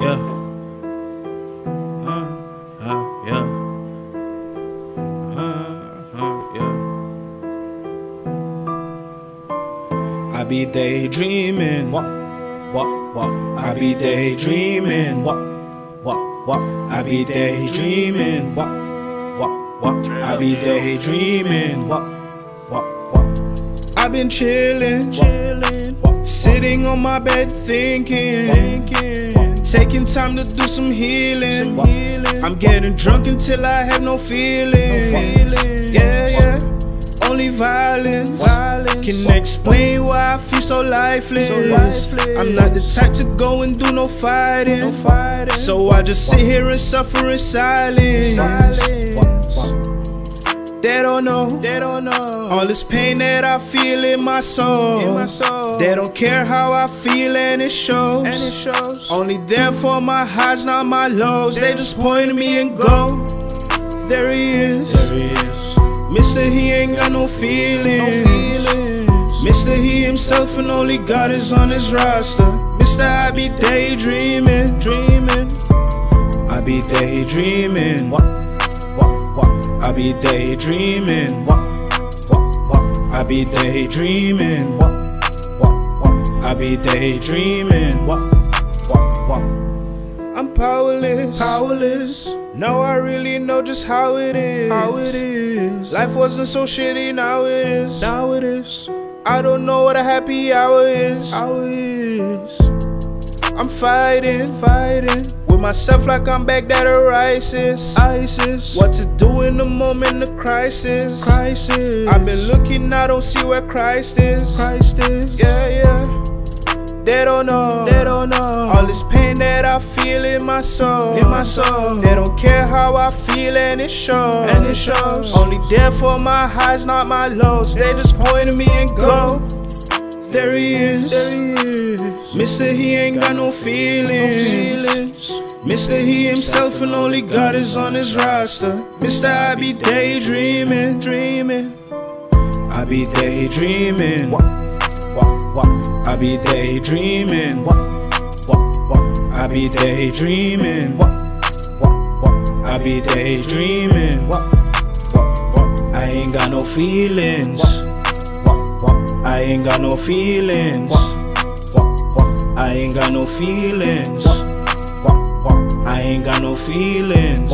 yeah. Uh, uh, yeah. Uh, yeah. I be daydreaming. What? What? What? I be daydreaming. What? What? What? I be daydreaming. What? What? What? I be daydreaming. What? What? What? I've been chilling, chilling, sitting on my bed thinking. thinking, taking time to do some healing. I'm getting drunk until I have no feeling. Yeah, yeah. Only violence can explain why I feel so lifeless. I'm not the type to go and do no fighting. So I just sit here and suffer in silence. They don't know, they don't know all this pain that I feel in my soul. In my soul. They don't care how I feel and it shows. And it shows. Only there for my highs, not my lows. They just point at me and go. There he is. There he is. Mister, he ain't got no feelings. No feelings. Mister, he himself and only God is on his roster. Mister, I be daydreaming, dreaming. I be daydreaming. What? Be daydreaming. What? What? What? I be daydreaming. What? What? What? I be daydreaming. What? What? What? I'm powerless, powerless. Now I really know just how it is. How it is. Life wasn't so shitty, now it is. Now it is. I don't know what a happy hour is. Hour is. I'm fighting, fighting myself like I'm back at a ISIS. ISIS. What to do in the moment of crisis? Crisis. I've been looking, I don't see where Christ is. Christ is. Yeah, yeah. They don't know, they don't know all this pain that I feel in my soul, in my soul. They don't care how I feel and it shows, and it shows. Only there for my highs, not my lows. They just point at me and go. There he is, there he is. Mister, he ain't got no feelings. Mister, he himself and only God is on his roster. Mister, I be daydreaming, dreaming. I be daydreaming. What? What? What? I be daydreaming. What? What? What? I be daydreaming. What? What? What? I be daydreaming. What? What? What? I ain't got no feelings. What? I ain't got no feelings. I ain't got no feelings. I ain't got no feelings.